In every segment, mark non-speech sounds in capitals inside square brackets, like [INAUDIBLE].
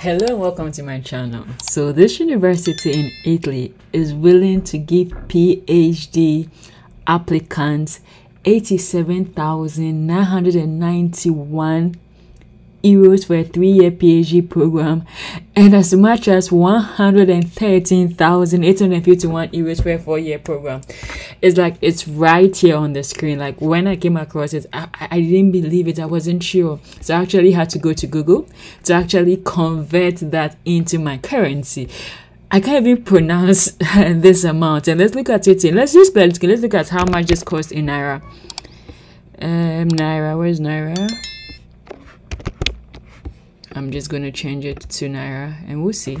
Hello and welcome to my channel. So this university in Italy is willing to give PhD applicants 87,991 euros for a three-year PhD program and as much as 113,851 euros for a four-year program. It's like it's right here on the screen. Like when I came across it, I, I didn't believe it. I wasn't sure. So I actually had to go to Google to actually convert that into my currency. I can't even pronounce [LAUGHS] this amount. And let's look at it in. Let's just let's look at how much this cost in Naira. Um, Naira, where's Naira? I'm just going to change it to Naira and we'll see.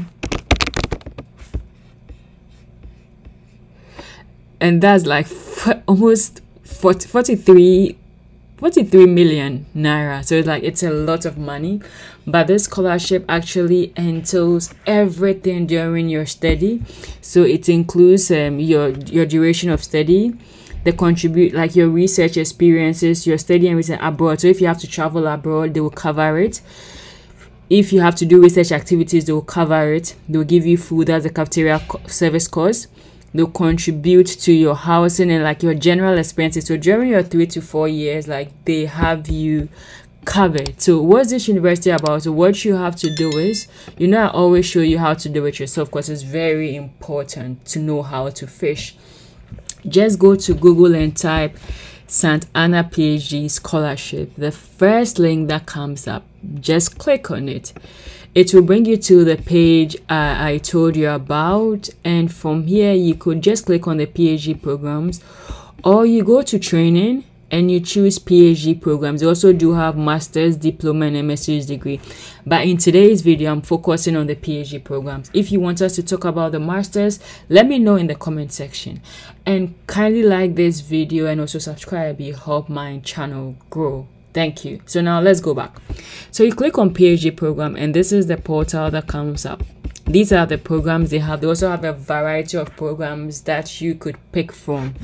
And that's like almost 40, 43, 43 million Naira. So it's like, it's a lot of money. But this scholarship actually entails everything during your study. So it includes um, your, your duration of study, they contribute like your research experiences, your study and research abroad. So if you have to travel abroad, they will cover it if you have to do research activities, they will cover it. They'll give you food as a cafeteria service cost. They'll contribute to your housing and like your general expenses. So during your three to four years, like they have you covered. So what's this university about? So what you have to do is, you know, I always show you how to do it yourself because it's very important to know how to fish. Just go to Google and type St. Anna PhD scholarship. The first link that comes up just click on it it will bring you to the page uh, I told you about and from here you could just click on the PhD programs or you go to training and you choose PhD programs. They also do have master's, diploma, and MSc degree. But in today's video, I'm focusing on the PhD programs. If you want us to talk about the masters, let me know in the comment section. And kindly like this video and also subscribe. You help my channel grow. Thank you. So now let's go back. So you click on PhD program and this is the portal that comes up. These are the programs they have. They also have a variety of programs that you could pick from.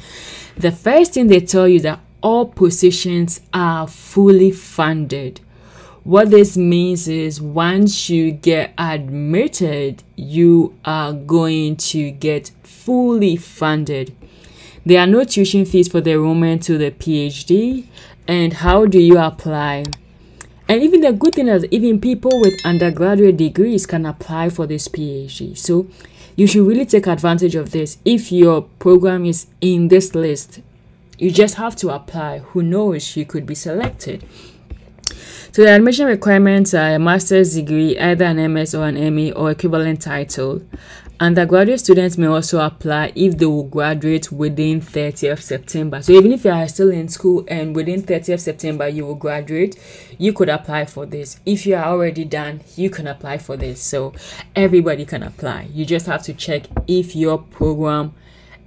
The first thing they tell you that all positions are fully funded. What this means is once you get admitted, you are going to get fully funded. There are no tuition fees for the enrollment to the PhD and how do you apply? And even the good thing is even people with undergraduate degrees can apply for this phd so you should really take advantage of this. If your program is in this list you just have to apply. Who knows? You could be selected so the admission requirements are a master's degree either an ms or an ma or equivalent title Undergraduate students may also apply if they will graduate within 30th September. So even if you are still in school and within 30th September you will graduate, you could apply for this. If you are already done, you can apply for this. So everybody can apply. You just have to check if your program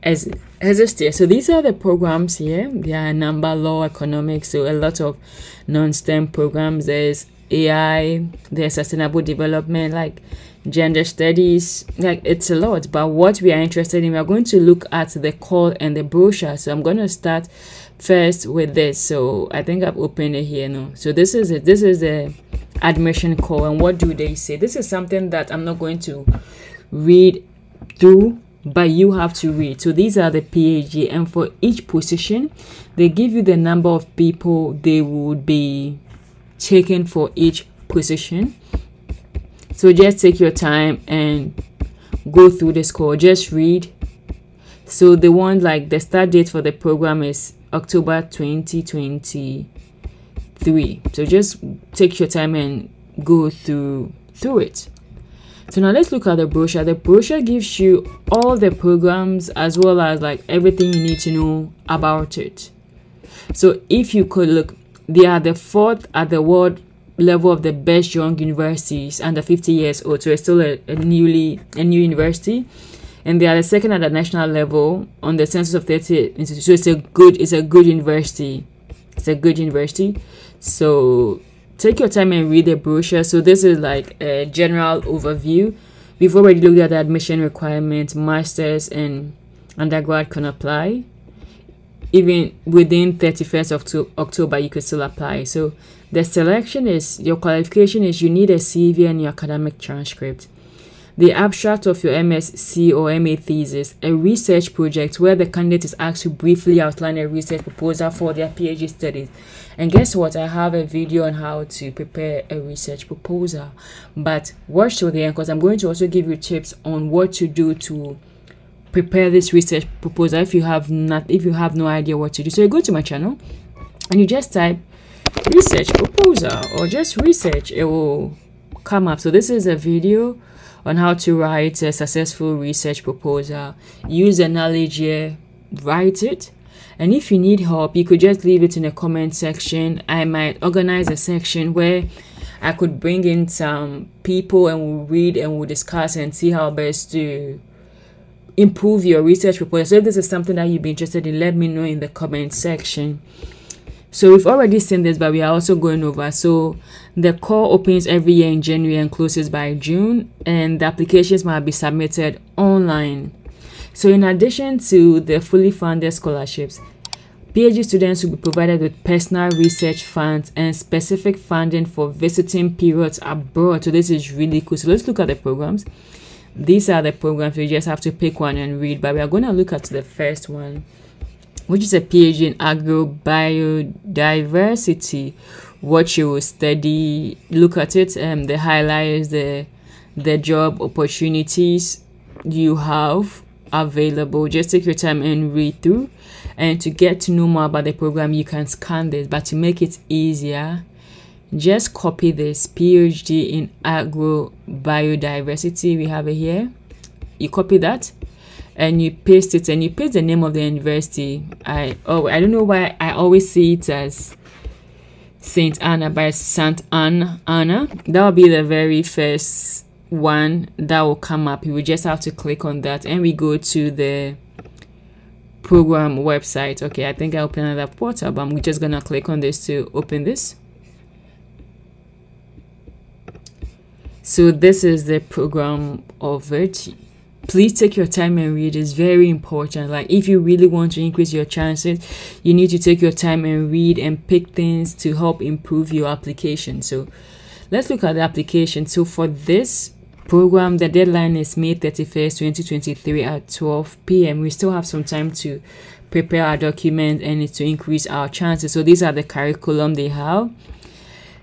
as exists So these are the programs here. There are a number law, economics, so a lot of non-STEM programs. There's AI, there's sustainable development, like gender studies. Like it's a lot. But what we are interested in we are going to look at the call and the brochure. So i'm going to start first with this. So i think i've opened it here now. So this is it this is the admission call. And what do they say? This is something that i'm not going to read through but you have to read. So these are the phd and for each position they give you the number of people they would be taken for each position. So just take your time and go through the score. Just read. So the one like the start date for the program is october 2023 so just take your time and go through through it so now let's look at the brochure the brochure gives you all the programs as well as like everything you need to know about it so if you could look they are the fourth at the world level of the best young universities under 50 years old. So it's still a, a newly a new university. And they are the second at the national level on the Censis of 30 institutions. So it's a good it's a good university. It's a good university. So take your time and read the brochure. So this is like a general overview. We've already looked at the admission requirements, masters and undergrad can apply. even within 31st of October, you could still apply. So the selection is your qualification is you need a CV and your academic transcript. The abstract of your MSc or MA thesis, a research project where the candidate is asked to briefly outline a research proposal for their PhD studies. And guess what? I have a video on how to prepare a research proposal. But watch till the end because I'm going to also give you tips on what to do to prepare this research proposal if you have not if you have no idea what to do so you go to my channel and you just type research proposal or just research it will come up so this is a video on how to write a successful research proposal use Analogy write it and if you need help you could just leave it in the comment section i might organize a section where i could bring in some people and we'll read and we'll discuss and see how best to improve your research proposal. So if this is something that you'd be interested in, let me know in the comment section. So we've already seen this, but we are also going over. So the call opens every year in January and closes by June, and the applications might be submitted online. So in addition to the fully funded scholarships, PhD students will be provided with personal research funds and specific funding for visiting periods abroad. So this is really cool. So let's look at the programs these are the programs you just have to pick one and read but we are going to look at the first one which is a phd in agrobiodiversity. What you will study look at it um the highlights the the job opportunities you have available. Just take your time and read through. And to get to know more about the program you can scan this. But to make it easier just copy this phd in agro biodiversity we have it here. You copy that and you paste it and you paste the name of the university. I oh i don't know why i always see it as saint anna by saint anna anna. That will be the very first one that will come up. You will just have to click on that and we go to the program website. Okay i think i open another portal but i'm just gonna click on this to open this. So this is the program of it. Please take your time and read. It's very important. Like if you really want to increase your chances, you need to take your time and read and pick things to help improve your application. So let's look at the application. So for this program, the deadline is May 31st, 2023 at 12 p.m. We still have some time to prepare our document and to increase our chances. So these are the curriculum they have.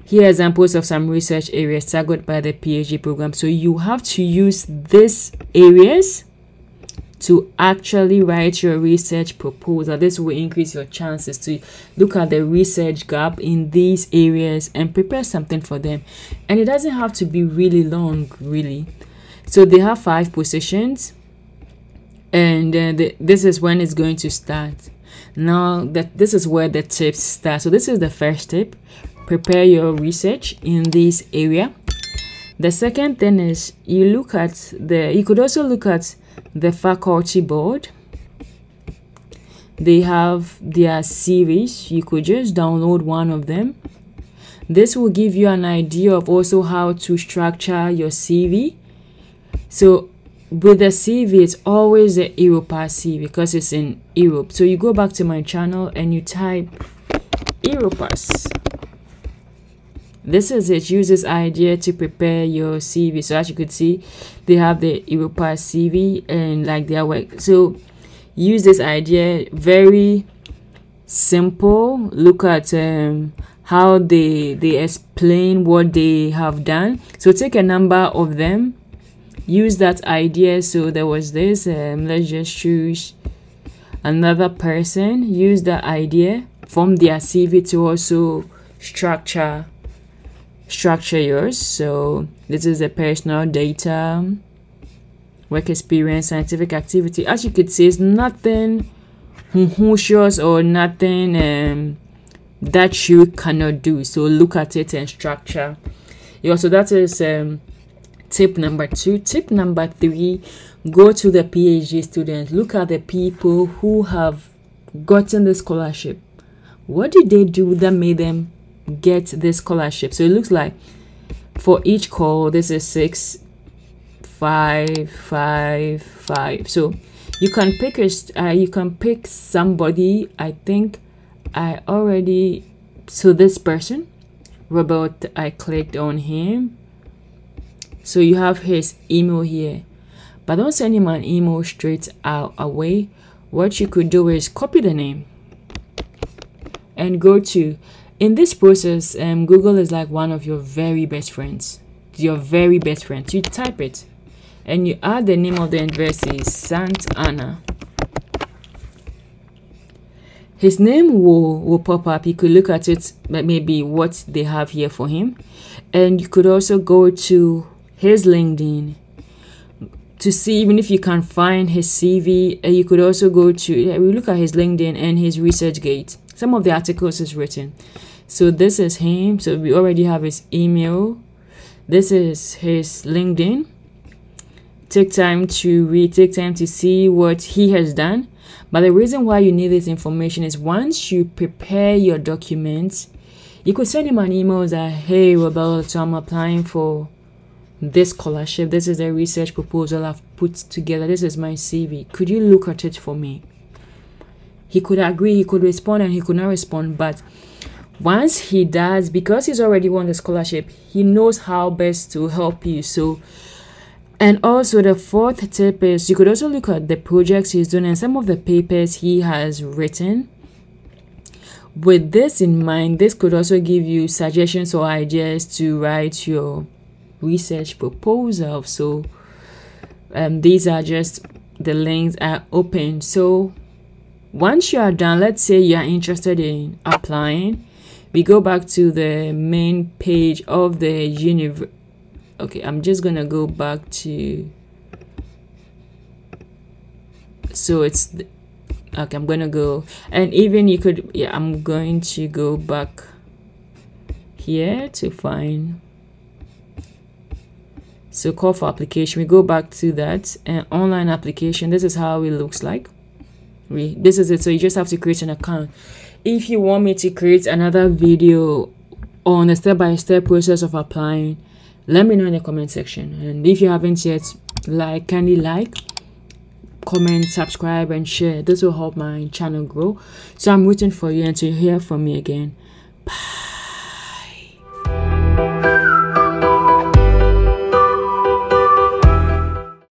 Here are examples of some research areas targeted by the PhD program. So you have to use these areas to actually write your research proposal. This will increase your chances to look at the research gap in these areas and prepare something for them. And it doesn't have to be really long, really. So they have five positions, and uh, the, this is when it's going to start. Now that this is where the tips start. So this is the first tip. Prepare your research in this area. The second thing is you look at the you could also look at the faculty board. They have their series. You could just download one of them. This will give you an idea of also how to structure your cv so with the cv it's always the europass cv because it's in europe. So you go back to my channel and you type europass this is it. Uses idea to prepare your cv so as you could see they have the Europass cv and like their work so use this idea. Very simple. Look at um, how they they explain what they have done. So take a number of them use that idea so there was this um, let's just choose another person use that idea from their cv to also structure structure yours. So this is the personal data, work experience, scientific activity. As you could see, it's nothing shows or nothing um, that you cannot do. So look at it and structure. Yeah, so that is um, tip number two. Tip number three, go to the PhD students. Look at the people who have gotten the scholarship. What did they do that made them get this scholarship. So it looks like for each call, this is six, five, five, five. So you can pick a, uh, you can pick somebody i think i already so this person robert i clicked on him so you have his email here. But don't send him an email straight out away what you could do is copy the name and go to in this process um, google is like one of your very best friends. Your very best friend you type it and you add the name of the university Santa Ana his name will will pop up. You could look at it maybe what they have here for him. And you could also go to his linkedin to see even if you can find his cv uh, you could also go to we look at his linkedin and his researchgate some of the articles is written. So this is him. So we already have his email. This is his linkedin. Take time to read take time to see what he has done. But the reason why you need this information is once you prepare your documents you could send him an email that hey roberto i'm applying for this scholarship this is the research proposal i've put together this is my cv could you look at it for me? He could agree he could respond and he could not respond but once he does because he's already won the scholarship he knows how best to help you so. And also the fourth tip is you could also look at the projects he's doing and some of the papers he has written. With this in mind this could also give you suggestions or ideas to write your research proposal. So um, these are just the links are open. So once you are done let's say you are interested in applying we go back to the main page of the university okay i'm just gonna go back to so it's okay i'm gonna go and even you could yeah i'm going to go back here to find so call for application. We go back to that. And online application this is how it looks like. We this is it. So you just have to create an account. If you want me to create another video on the step-by-step -step process of applying let me know in the comment section. And if you haven't yet like kindly like comment subscribe and share. This will help my channel grow. So i'm waiting for you and to hear from me again. Bye